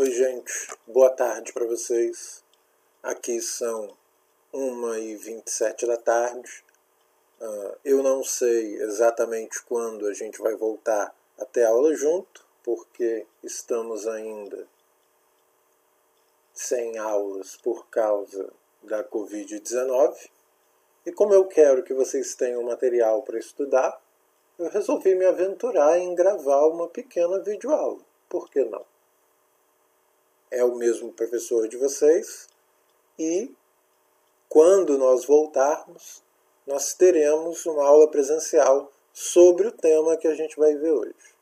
Oi, gente. Boa tarde para vocês. Aqui são 1h27 da tarde. Uh, eu não sei exatamente quando a gente vai voltar até aula junto, porque estamos ainda sem aulas por causa da Covid-19. E como eu quero que vocês tenham material para estudar, eu resolvi me aventurar em gravar uma pequena videoaula. Por que não? É o mesmo professor de vocês e quando nós voltarmos, nós teremos uma aula presencial sobre o tema que a gente vai ver hoje.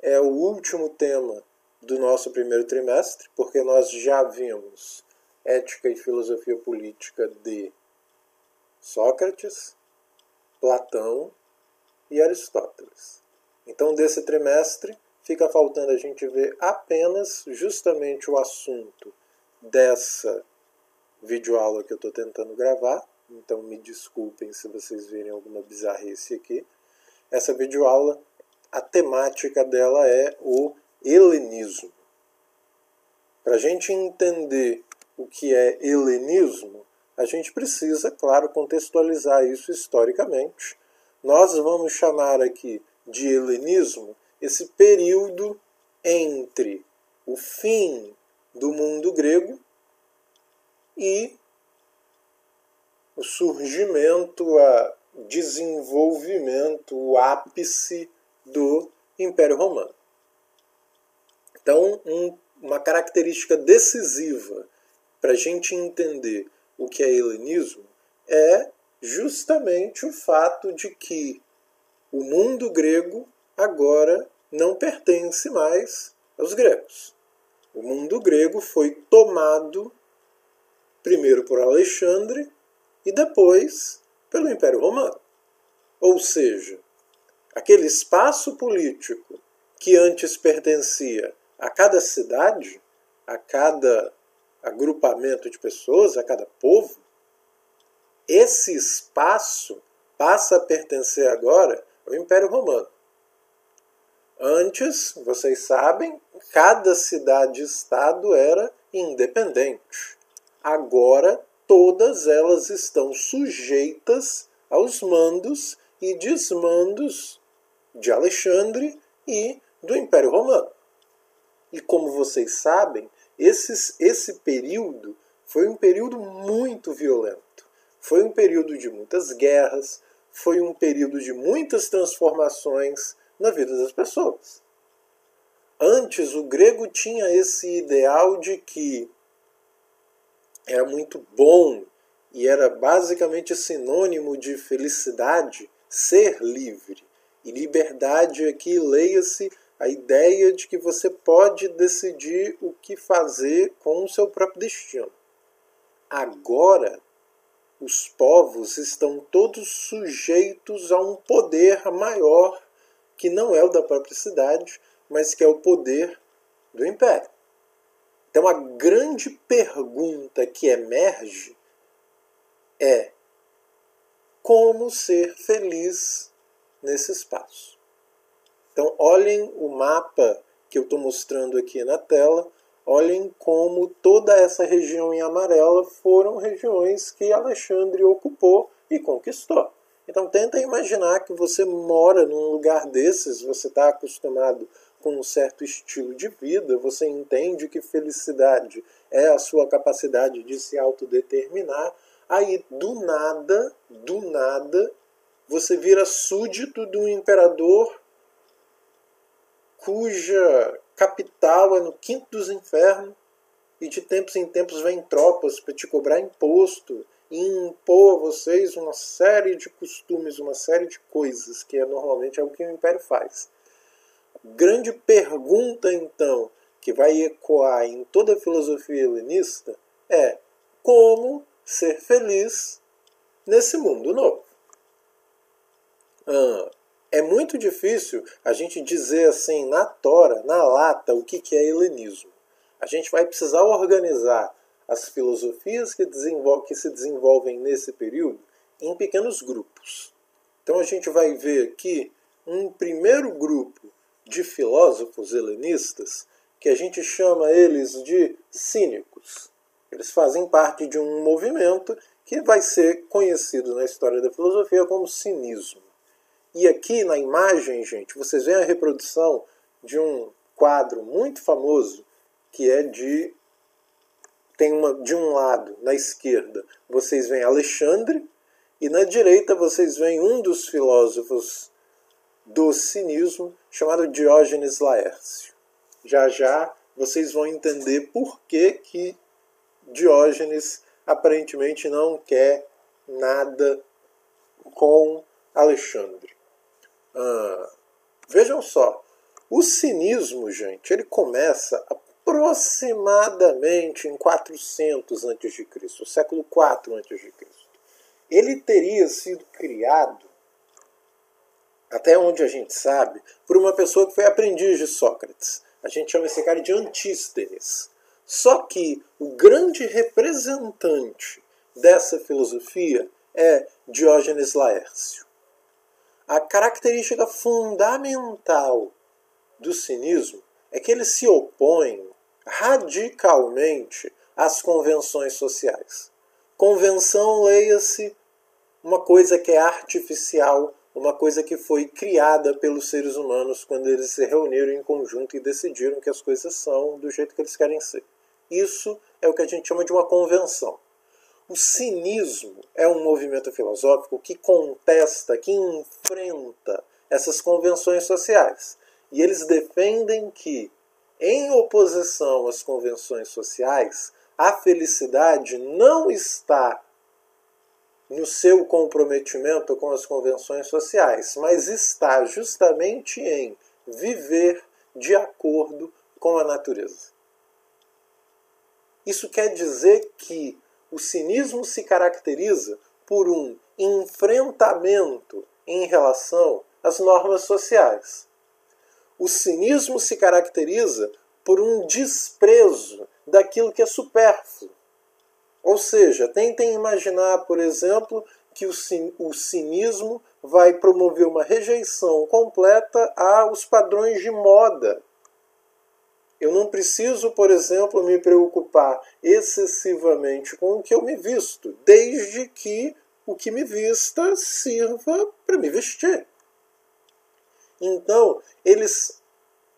É o último tema do nosso primeiro trimestre, porque nós já vimos Ética e Filosofia Política de Sócrates, Platão e Aristóteles. Então, desse trimestre, fica faltando a gente ver apenas justamente o assunto dessa videoaula que eu estou tentando gravar. Então me desculpem se vocês virem alguma bizarrice aqui. Essa videoaula, a temática dela é o helenismo. Para a gente entender o que é helenismo, a gente precisa, claro, contextualizar isso historicamente. Nós vamos chamar aqui de helenismo esse período entre o fim do mundo grego e o surgimento, o desenvolvimento, o ápice do Império Romano. Então, um, uma característica decisiva para a gente entender o que é helenismo é justamente o fato de que o mundo grego agora não pertence mais aos gregos. O mundo grego foi tomado primeiro por Alexandre e depois pelo Império Romano. Ou seja, aquele espaço político que antes pertencia a cada cidade, a cada agrupamento de pessoas, a cada povo, esse espaço passa a pertencer agora ao Império Romano. Antes, vocês sabem, cada cidade-estado era independente. Agora, todas elas estão sujeitas aos mandos e desmandos de Alexandre e do Império Romano. E como vocês sabem, esses, esse período foi um período muito violento. Foi um período de muitas guerras, foi um período de muitas transformações na vida das pessoas. Antes, o grego tinha esse ideal de que era muito bom e era basicamente sinônimo de felicidade ser livre. E liberdade aqui leia-se a ideia de que você pode decidir o que fazer com o seu próprio destino. Agora, os povos estão todos sujeitos a um poder maior que não é o da própria cidade, mas que é o poder do império. Então a grande pergunta que emerge é como ser feliz nesse espaço. Então olhem o mapa que eu estou mostrando aqui na tela, olhem como toda essa região em amarela foram regiões que Alexandre ocupou e conquistou. Então tenta imaginar que você mora num lugar desses, você está acostumado com um certo estilo de vida, você entende que felicidade é a sua capacidade de se autodeterminar, aí do nada, do nada, você vira súdito de um imperador cuja capital é no quinto dos infernos e de tempos em tempos vem tropas para te cobrar imposto e impor a vocês uma série de costumes, uma série de coisas, que é normalmente é o que o Império faz. Grande pergunta, então, que vai ecoar em toda a filosofia helenista é como ser feliz nesse mundo novo. Ah, é muito difícil a gente dizer assim, na tora, na lata, o que é helenismo. A gente vai precisar organizar as filosofias que, que se desenvolvem nesse período em pequenos grupos. Então a gente vai ver aqui um primeiro grupo de filósofos helenistas que a gente chama eles de cínicos. Eles fazem parte de um movimento que vai ser conhecido na história da filosofia como cinismo. E aqui na imagem, gente, vocês veem a reprodução de um quadro muito famoso que é de tem uma de um lado, na esquerda, vocês veem Alexandre e na direita vocês veem um dos filósofos do cinismo chamado Diógenes Laércio. Já já vocês vão entender por que que Diógenes aparentemente não quer nada com Alexandre. Ah, vejam só, o cinismo, gente, ele começa aproximadamente em 400 a.C., século 4 a.C. Ele teria sido criado, até onde a gente sabe, por uma pessoa que foi aprendiz de Sócrates. A gente chama esse cara de Antístenes. Só que o grande representante dessa filosofia é Diógenes Laércio. A característica fundamental do cinismo é que ele se opõe radicalmente às convenções sociais. Convenção, leia-se, uma coisa que é artificial, uma coisa que foi criada pelos seres humanos quando eles se reuniram em conjunto e decidiram que as coisas são do jeito que eles querem ser. Isso é o que a gente chama de uma convenção. O cinismo é um movimento filosófico que contesta, que enfrenta essas convenções sociais. E eles defendem que, em oposição às convenções sociais, a felicidade não está no seu comprometimento com as convenções sociais, mas está justamente em viver de acordo com a natureza. Isso quer dizer que o cinismo se caracteriza por um enfrentamento em relação às normas sociais. O cinismo se caracteriza por um desprezo daquilo que é supérfluo. Ou seja, tentem imaginar, por exemplo, que o cinismo vai promover uma rejeição completa aos padrões de moda eu não preciso, por exemplo, me preocupar excessivamente com o que eu me visto, desde que o que me vista sirva para me vestir. Então, eles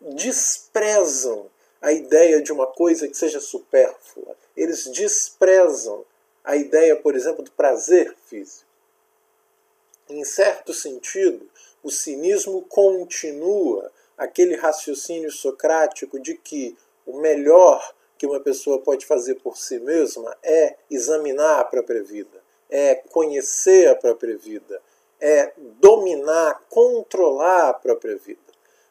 desprezam a ideia de uma coisa que seja supérflua. Eles desprezam a ideia, por exemplo, do prazer físico. Em certo sentido, o cinismo continua aquele raciocínio socrático de que o melhor que uma pessoa pode fazer por si mesma é examinar a própria vida, é conhecer a própria vida, é dominar, controlar a própria vida.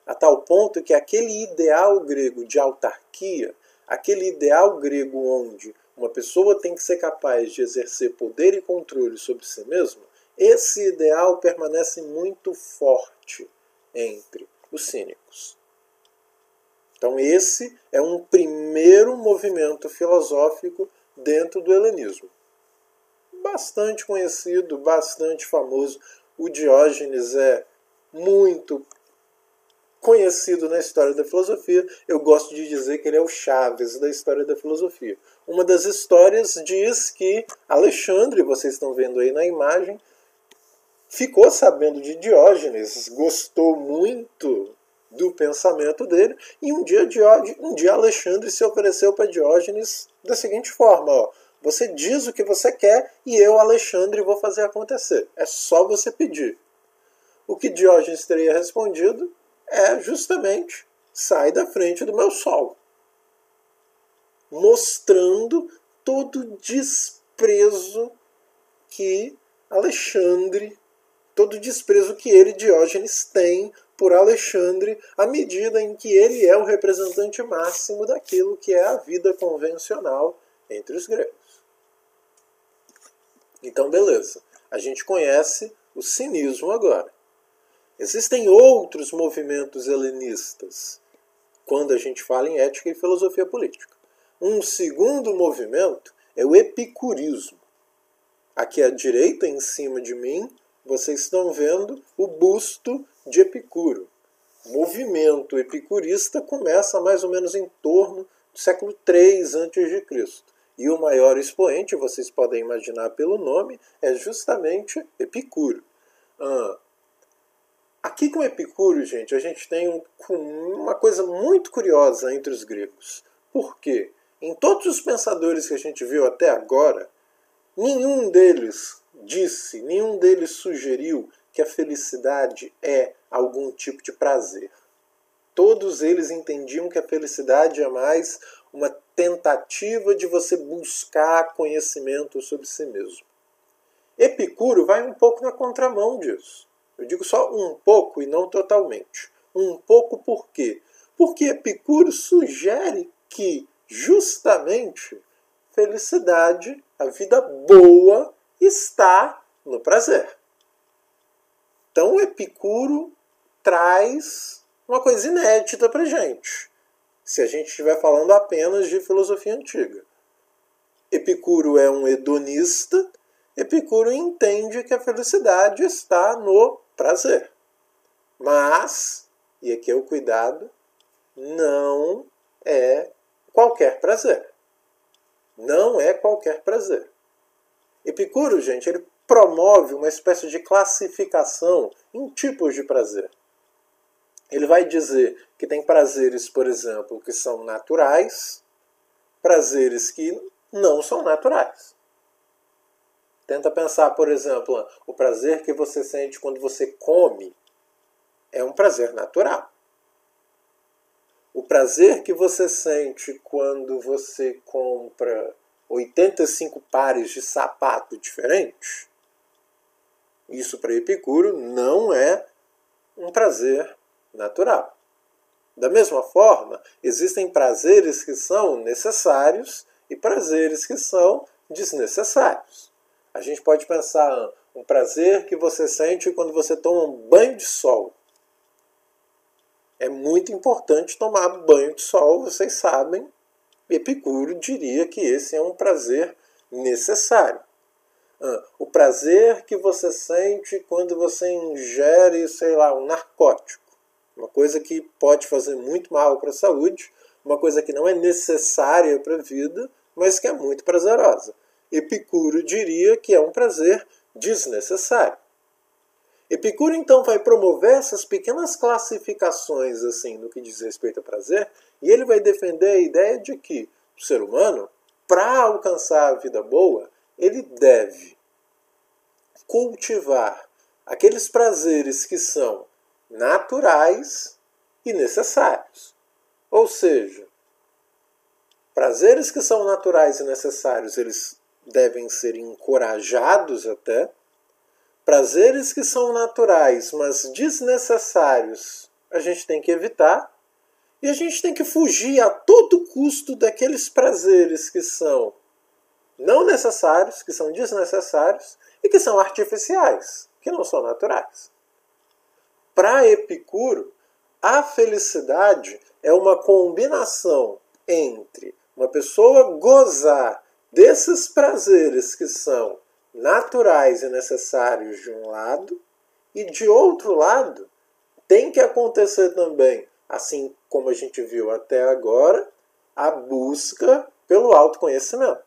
A tal ponto que aquele ideal grego de autarquia, aquele ideal grego onde uma pessoa tem que ser capaz de exercer poder e controle sobre si mesma, esse ideal permanece muito forte entre os cínicos. Então, esse é um primeiro movimento filosófico dentro do helenismo. Bastante conhecido, bastante famoso. O Diógenes é muito conhecido na história da filosofia. Eu gosto de dizer que ele é o Chaves da história da filosofia. Uma das histórias diz que Alexandre, vocês estão vendo aí na imagem, ficou sabendo de Diógenes, gostou muito do pensamento dele, e um dia, Diógenes, um dia Alexandre se ofereceu para Diógenes da seguinte forma: ó, você diz o que você quer e eu, Alexandre, vou fazer acontecer. É só você pedir. O que Diógenes teria respondido é justamente: sai da frente do meu sol. Mostrando todo o desprezo que Alexandre todo o desprezo que ele, Diógenes, tem por Alexandre, à medida em que ele é o representante máximo daquilo que é a vida convencional entre os gregos. Então, beleza. A gente conhece o cinismo agora. Existem outros movimentos helenistas quando a gente fala em ética e filosofia política. Um segundo movimento é o epicurismo. Aqui à direita, em cima de mim, vocês estão vendo o busto de Epicuro. movimento epicurista começa mais ou menos em torno do século III a.C. E o maior expoente, vocês podem imaginar pelo nome, é justamente Epicuro. Ah, aqui com Epicuro, gente, a gente tem um, uma coisa muito curiosa entre os gregos. Por quê? Em todos os pensadores que a gente viu até agora, nenhum deles disse, nenhum deles sugeriu que a felicidade é algum tipo de prazer. Todos eles entendiam que a felicidade é mais uma tentativa de você buscar conhecimento sobre si mesmo. Epicuro vai um pouco na contramão disso. Eu digo só um pouco e não totalmente. Um pouco por quê? Porque Epicuro sugere que justamente felicidade, a vida boa, está no prazer. Então, Epicuro traz uma coisa inédita para gente, se a gente estiver falando apenas de filosofia antiga. Epicuro é um hedonista, Epicuro entende que a felicidade está no prazer. Mas, e aqui é o cuidado, não é qualquer prazer. Não é qualquer prazer. Epicuro, gente, ele promove uma espécie de classificação em tipos de prazer. Ele vai dizer que tem prazeres, por exemplo, que são naturais, prazeres que não são naturais. Tenta pensar, por exemplo, o prazer que você sente quando você come é um prazer natural. O prazer que você sente quando você compra 85 pares de sapato diferentes, isso para Epicuro não é um prazer natural. Da mesma forma, existem prazeres que são necessários e prazeres que são desnecessários. A gente pode pensar um prazer que você sente quando você toma um banho de sol é muito importante tomar banho de sol, vocês sabem. Epicuro diria que esse é um prazer necessário. Ah, o prazer que você sente quando você ingere, sei lá, um narcótico. Uma coisa que pode fazer muito mal para a saúde, uma coisa que não é necessária para a vida, mas que é muito prazerosa. Epicuro diria que é um prazer desnecessário. Epicuro então vai promover essas pequenas classificações assim no que diz respeito ao prazer, e ele vai defender a ideia de que o ser humano, para alcançar a vida boa, ele deve cultivar aqueles prazeres que são naturais e necessários. Ou seja, prazeres que são naturais e necessários, eles devem ser encorajados até, prazeres que são naturais, mas desnecessários, a gente tem que evitar. E a gente tem que fugir a todo custo daqueles prazeres que são não necessários, que são desnecessários e que são artificiais, que não são naturais. Para Epicuro, a felicidade é uma combinação entre uma pessoa gozar desses prazeres que são naturais e necessários de um lado, e de outro lado, tem que acontecer também, assim como a gente viu até agora, a busca pelo autoconhecimento.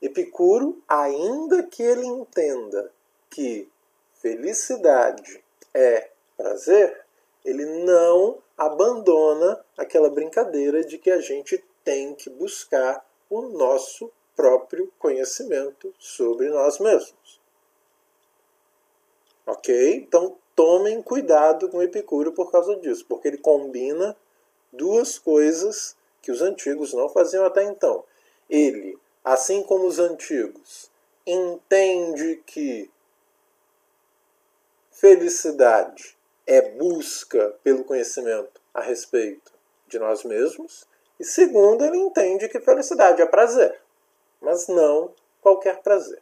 Epicuro, ainda que ele entenda que felicidade é prazer, ele não abandona aquela brincadeira de que a gente tem que buscar o nosso próprio conhecimento sobre nós mesmos. Ok? Então tomem cuidado com Epicuro por causa disso, porque ele combina duas coisas que os antigos não faziam até então. Ele, assim como os antigos, entende que felicidade é busca pelo conhecimento a respeito de nós mesmos, e segundo, ele entende que felicidade é prazer mas não qualquer prazer.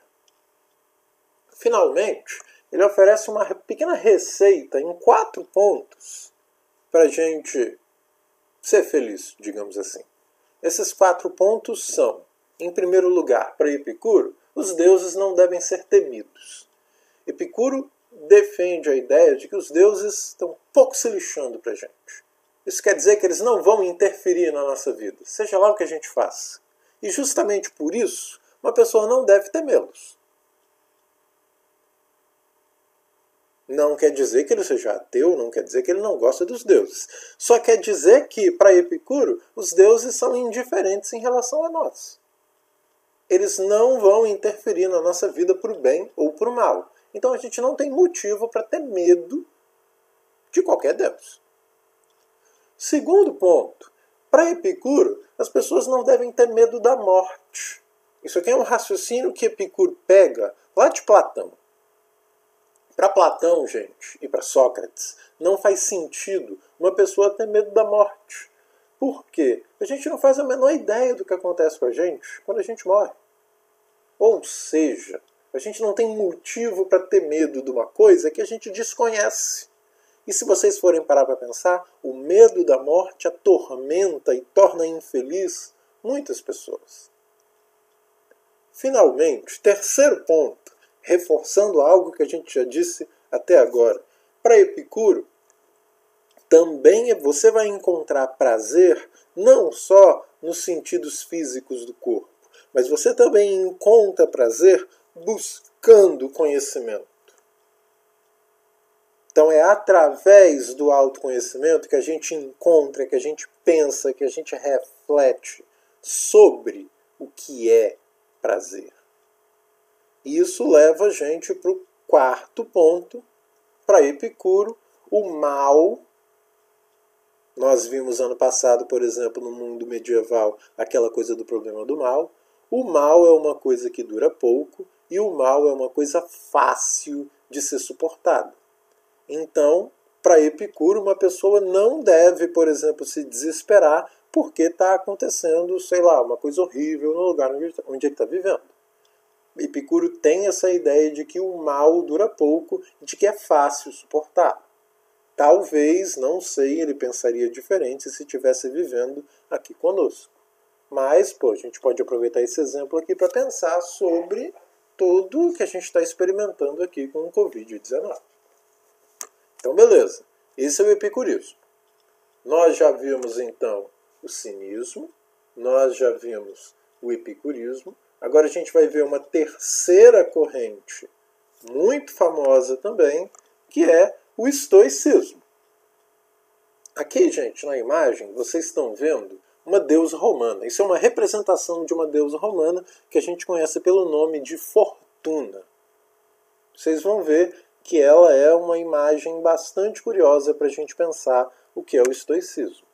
Finalmente, ele oferece uma pequena receita em quatro pontos para a gente ser feliz, digamos assim. Esses quatro pontos são, em primeiro lugar, para Epicuro, os deuses não devem ser temidos. Epicuro defende a ideia de que os deuses estão pouco se lixando para a gente. Isso quer dizer que eles não vão interferir na nossa vida, seja lá o que a gente faça. E justamente por isso, uma pessoa não deve temê-los. Não quer dizer que ele seja ateu, não quer dizer que ele não gosta dos deuses. Só quer dizer que, para Epicuro, os deuses são indiferentes em relação a nós. Eles não vão interferir na nossa vida para o bem ou para o mal. Então a gente não tem motivo para ter medo de qualquer deus. Segundo ponto, para Epicuro, as pessoas não devem ter medo da morte. Isso aqui é um raciocínio que Epicuro pega lá de Platão. Para Platão, gente, e para Sócrates, não faz sentido uma pessoa ter medo da morte. Por quê? A gente não faz a menor ideia do que acontece com a gente quando a gente morre. Ou seja, a gente não tem motivo para ter medo de uma coisa que a gente desconhece. E se vocês forem parar para pensar, o medo da morte atormenta e torna infeliz muitas pessoas. Finalmente, terceiro ponto, reforçando algo que a gente já disse até agora. Para Epicuro, também você vai encontrar prazer não só nos sentidos físicos do corpo, mas você também encontra prazer buscando conhecimento. Então é através do autoconhecimento que a gente encontra, que a gente pensa, que a gente reflete sobre o que é prazer. E isso leva a gente para o quarto ponto, para Epicuro, o mal. Nós vimos ano passado, por exemplo, no mundo medieval, aquela coisa do problema do mal. O mal é uma coisa que dura pouco e o mal é uma coisa fácil de ser suportada. Então, para Epicuro, uma pessoa não deve, por exemplo, se desesperar porque está acontecendo, sei lá, uma coisa horrível no lugar onde ele está vivendo. Epicuro tem essa ideia de que o mal dura pouco de que é fácil suportar. Talvez, não sei, ele pensaria diferente se estivesse vivendo aqui conosco. Mas, pô, a gente pode aproveitar esse exemplo aqui para pensar sobre tudo que a gente está experimentando aqui com o Covid-19. Então, beleza. Esse é o epicurismo. Nós já vimos, então, o cinismo, nós já vimos o epicurismo, Agora a gente vai ver uma terceira corrente, muito famosa também, que é o estoicismo. Aqui, gente, na imagem, vocês estão vendo uma deusa romana. Isso é uma representação de uma deusa romana que a gente conhece pelo nome de Fortuna. Vocês vão ver que ela é uma imagem bastante curiosa para a gente pensar o que é o estoicismo.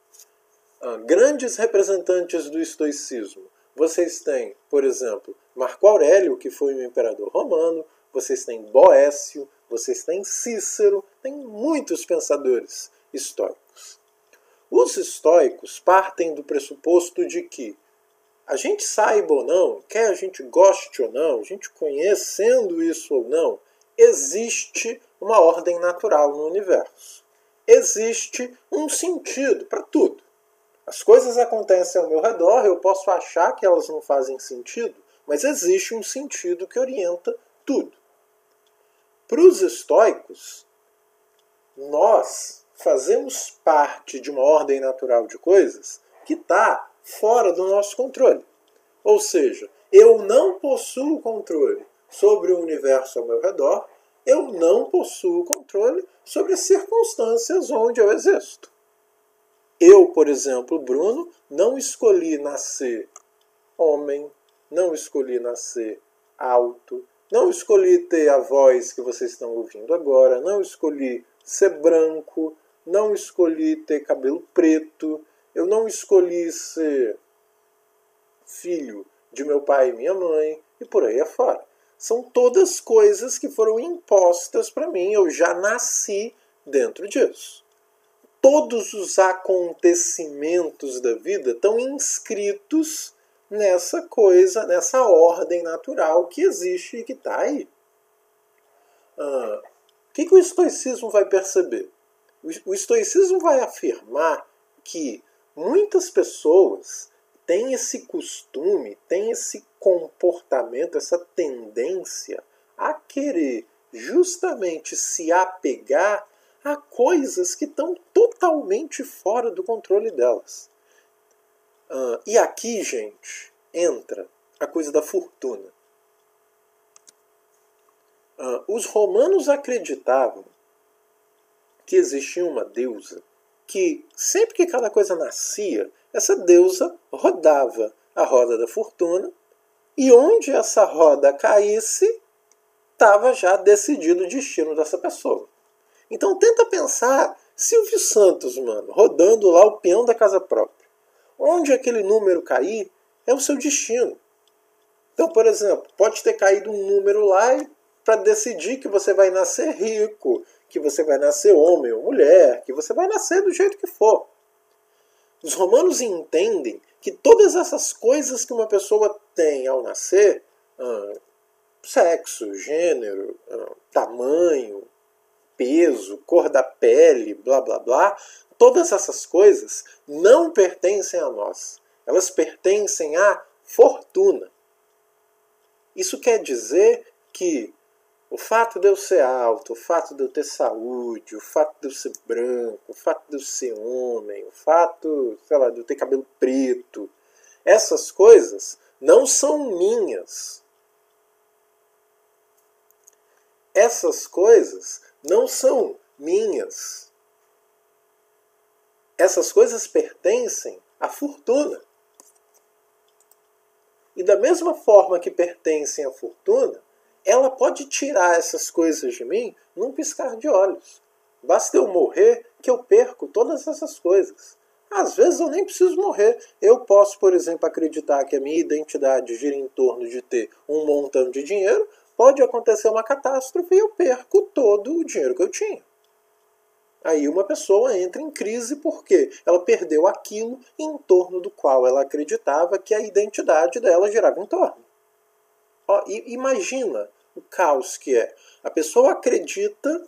Ah, grandes representantes do estoicismo vocês têm, por exemplo, Marco Aurélio, que foi um imperador romano, vocês têm Boécio, vocês têm Cícero, tem muitos pensadores estoicos. Os estoicos partem do pressuposto de que a gente saiba ou não, quer a gente goste ou não, a gente conhecendo isso ou não, existe uma ordem natural no universo. Existe um sentido para tudo. As coisas acontecem ao meu redor, eu posso achar que elas não fazem sentido, mas existe um sentido que orienta tudo. Para os estoicos, nós fazemos parte de uma ordem natural de coisas que está fora do nosso controle. Ou seja, eu não possuo controle sobre o universo ao meu redor, eu não possuo controle sobre as circunstâncias onde eu existo. Eu, por exemplo, Bruno, não escolhi nascer homem, não escolhi nascer alto, não escolhi ter a voz que vocês estão ouvindo agora, não escolhi ser branco, não escolhi ter cabelo preto, eu não escolhi ser filho de meu pai e minha mãe e por aí afora. São todas coisas que foram impostas para mim, eu já nasci dentro disso todos os acontecimentos da vida estão inscritos nessa coisa, nessa ordem natural que existe e que está aí. Ah, o que, que o estoicismo vai perceber? O estoicismo vai afirmar que muitas pessoas têm esse costume, têm esse comportamento, essa tendência a querer justamente se apegar a coisas que estão totalmente fora do controle delas. Uh, e aqui, gente, entra a coisa da fortuna. Uh, os romanos acreditavam que existia uma deusa que, sempre que cada coisa nascia, essa deusa rodava a roda da fortuna e onde essa roda caísse, estava já decidido o destino dessa pessoa. Então tenta pensar Silvio Santos, mano, rodando lá o peão da casa própria. Onde aquele número cair é o seu destino. Então, por exemplo, pode ter caído um número lá para decidir que você vai nascer rico, que você vai nascer homem ou mulher, que você vai nascer do jeito que for. Os romanos entendem que todas essas coisas que uma pessoa tem ao nascer, ah, sexo, gênero, ah, tamanho, peso, cor da pele, blá blá blá, todas essas coisas não pertencem a nós. Elas pertencem à fortuna. Isso quer dizer que o fato de eu ser alto, o fato de eu ter saúde, o fato de eu ser branco, o fato de eu ser homem, o fato, sei lá, de eu ter cabelo preto, essas coisas não são minhas. Essas coisas não são minhas. Essas coisas pertencem à fortuna. E da mesma forma que pertencem à fortuna, ela pode tirar essas coisas de mim num piscar de olhos. Basta eu morrer que eu perco todas essas coisas. Às vezes eu nem preciso morrer. Eu posso, por exemplo, acreditar que a minha identidade gira em torno de ter um montão de dinheiro. Pode acontecer uma catástrofe e eu perco todo o dinheiro que eu tinha. Aí uma pessoa entra em crise porque ela perdeu aquilo em torno do qual ela acreditava que a identidade dela girava em torno. Ó, imagina o caos que é. A pessoa acredita,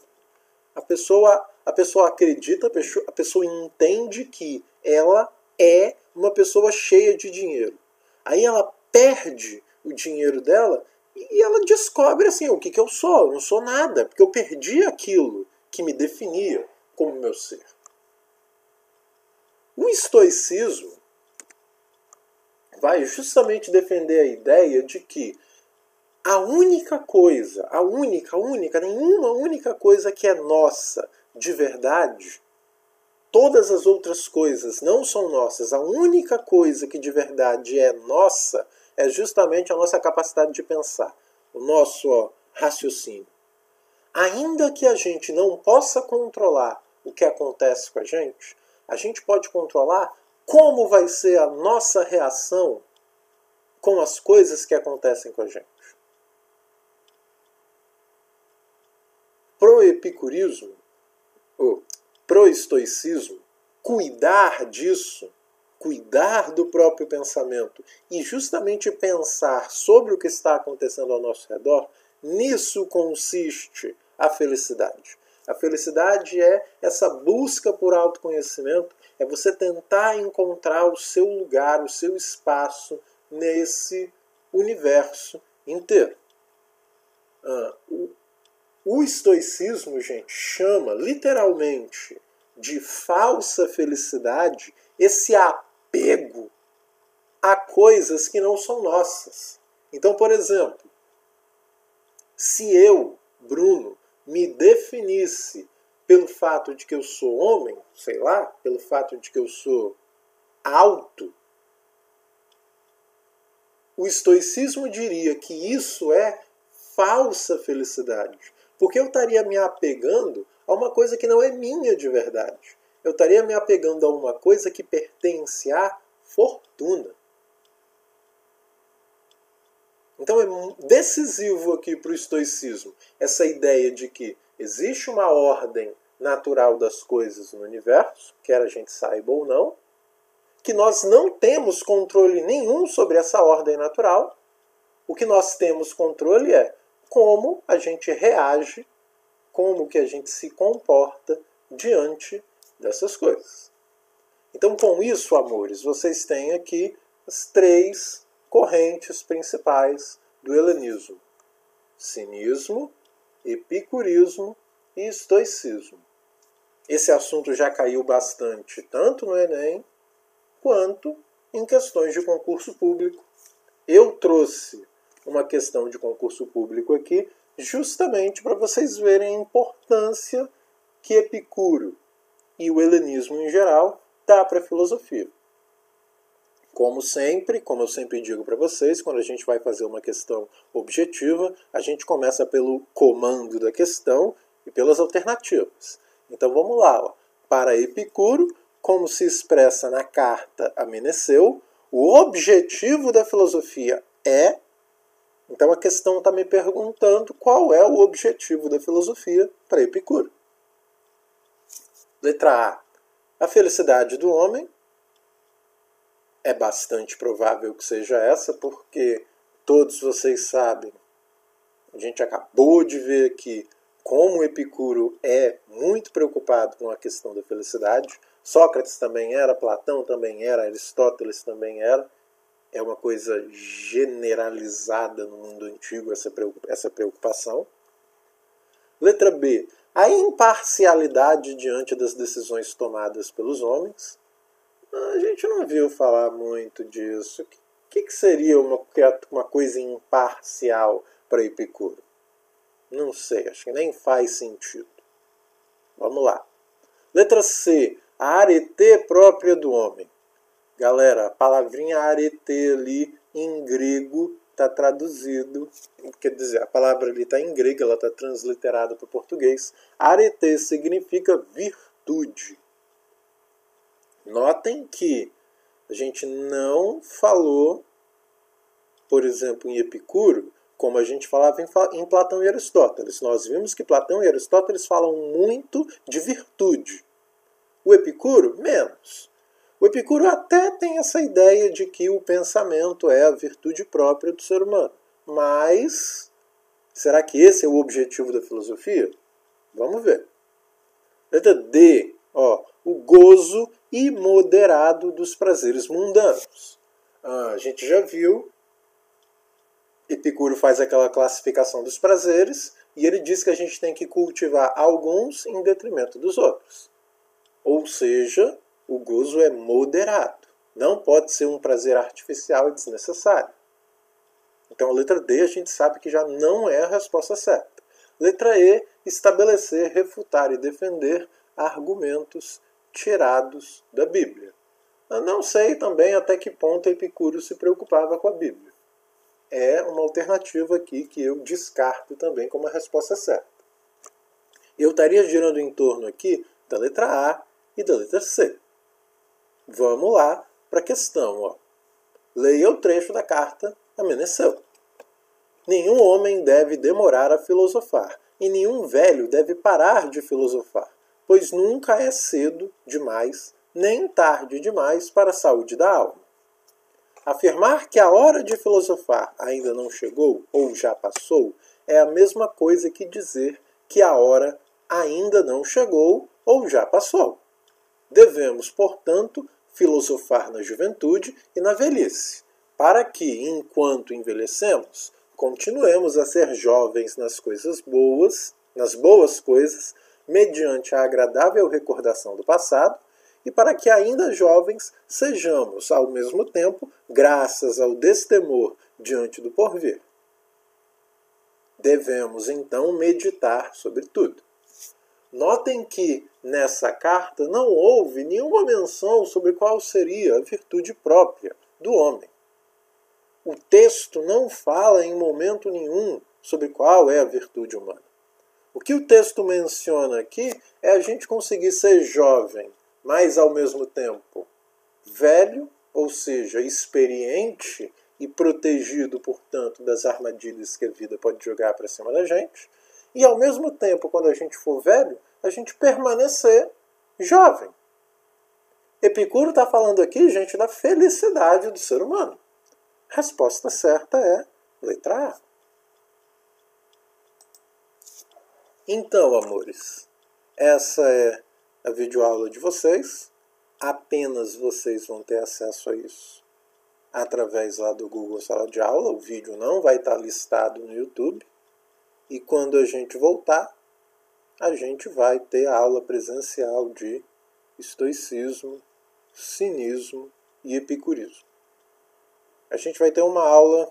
a pessoa, a pessoa acredita, a pessoa, a pessoa entende que ela é uma pessoa cheia de dinheiro. Aí ela perde o dinheiro dela e ela descobre assim, o que, que eu sou? Eu não sou nada, porque eu perdi aquilo que me definia como meu ser. O estoicismo vai justamente defender a ideia de que a única coisa, a única, única, nenhuma única coisa que é nossa de verdade, todas as outras coisas não são nossas. A única coisa que de verdade é nossa é justamente a nossa capacidade de pensar, o nosso ó, raciocínio. Ainda que a gente não possa controlar o que acontece com a gente, a gente pode controlar como vai ser a nossa reação com as coisas que acontecem com a gente. Pro epicurismo, ou pro estoicismo, cuidar disso, cuidar do próprio pensamento e justamente pensar sobre o que está acontecendo ao nosso redor, nisso consiste a felicidade. A felicidade é essa busca por autoconhecimento, é você tentar encontrar o seu lugar, o seu espaço nesse universo inteiro. Ah, o, o estoicismo, gente, chama literalmente de falsa felicidade esse apego a coisas que não são nossas. Então, por exemplo, se eu, Bruno, me definisse pelo fato de que eu sou homem, sei lá, pelo fato de que eu sou alto, o estoicismo diria que isso é falsa felicidade. Porque eu estaria me apegando a uma coisa que não é minha de verdade. Eu estaria me apegando a uma coisa que pertence à fortuna. Então é decisivo aqui para o estoicismo essa ideia de que existe uma ordem natural das coisas no universo, quer a gente saiba ou não, que nós não temos controle nenhum sobre essa ordem natural. O que nós temos controle é como a gente reage, como que a gente se comporta diante dessas coisas. Então, com isso, amores, vocês têm aqui as três correntes principais do helenismo: cinismo, epicurismo e estoicismo. Esse assunto já caiu bastante, tanto no Enem quanto em questões de concurso público. Eu trouxe uma questão de concurso público aqui justamente para vocês verem a importância que Epicuro e o helenismo em geral dá para a filosofia. Como sempre, como eu sempre digo para vocês, quando a gente vai fazer uma questão objetiva, a gente começa pelo comando da questão e pelas alternativas. Então vamos lá. Ó. Para Epicuro, como se expressa na carta a Meneceu, o objetivo da filosofia é. Então a questão está me perguntando qual é o objetivo da filosofia para Epicuro. Letra A. A felicidade do homem. É bastante provável que seja essa, porque todos vocês sabem, a gente acabou de ver aqui como Epicuro é muito preocupado com a questão da felicidade. Sócrates também era, Platão também era, Aristóteles também era. É uma coisa generalizada no mundo antigo essa preocupação. Letra B. A imparcialidade diante das decisões tomadas pelos homens. A gente não viu falar muito disso. O que, que seria uma, uma coisa imparcial para Epicuro? Não sei, acho que nem faz sentido. Vamos lá. Letra C. A arete própria do homem. Galera, a palavrinha arete ali em grego está traduzido, quer dizer, a palavra ali está em grego, ela está transliterada para o português. Arete significa virtude. Notem que a gente não falou, por exemplo, em Epicuro, como a gente falava em, Platão e Aristóteles. Nós vimos que Platão e Aristóteles falam muito de virtude. O Epicuro, menos. O Epicuro até tem essa ideia de que o pensamento é a virtude própria do ser humano. Mas será que esse é o objetivo da filosofia? Vamos ver. Letra D, ó, o gozo imoderado dos prazeres mundanos. Ah, a gente já viu Epicuro faz aquela classificação dos prazeres e ele diz que a gente tem que cultivar alguns em detrimento dos outros. Ou seja, o gozo é moderado. Não pode ser um prazer artificial e desnecessário. Então, a letra D a gente sabe que já não é a resposta certa. Letra E, estabelecer, refutar e defender argumentos tirados da Bíblia. Eu não sei também até que ponto Epicuro se preocupava com a Bíblia é uma alternativa aqui que eu descarto também como a resposta certa. Eu estaria girando em torno aqui da letra A e da letra C. Vamos lá para a questão. Ó. Leia o trecho da carta a Meneceu. Nenhum homem deve demorar a filosofar, e nenhum velho deve parar de filosofar, pois nunca é cedo demais, nem tarde demais para a saúde da alma. Afirmar que a hora de filosofar ainda não chegou ou já passou é a mesma coisa que dizer que a hora ainda não chegou ou já passou. Devemos, portanto, filosofar na juventude e na velhice, para que, enquanto envelhecemos, continuemos a ser jovens nas coisas boas, nas boas coisas, mediante a agradável recordação do passado e para que ainda jovens sejamos, ao mesmo tempo, graças ao destemor diante do porvir. Devemos então meditar sobre tudo. Notem que nessa carta não houve nenhuma menção sobre qual seria a virtude própria do homem. O texto não fala em momento nenhum sobre qual é a virtude humana. O que o texto menciona aqui é a gente conseguir ser jovem, mas ao mesmo tempo velho, ou seja, experiente e protegido, portanto, das armadilhas que a vida pode jogar para cima da gente, e ao mesmo tempo, quando a gente for velho, a gente permanecer jovem. Epicuro está falando aqui, gente, da felicidade do ser humano. A resposta certa é letra A. Então, amores, essa é a videoaula de vocês. Apenas vocês vão ter acesso a isso através lá do Google Sala de Aula. O vídeo não vai estar listado no YouTube. E quando a gente voltar, a gente vai ter a aula presencial de estoicismo, cinismo e epicurismo. A gente vai ter uma aula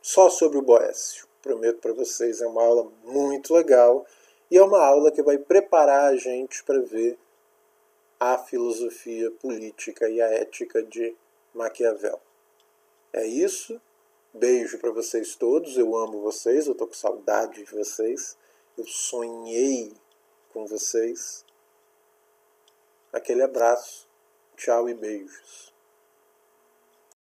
só sobre o Boécio. Prometo para vocês, é uma aula muito legal e é uma aula que vai preparar a gente para ver a filosofia política e a ética de Maquiavel. É isso. Beijo para vocês todos. Eu amo vocês. Eu tô com saudade de vocês. Eu sonhei com vocês. Aquele abraço. Tchau e beijos.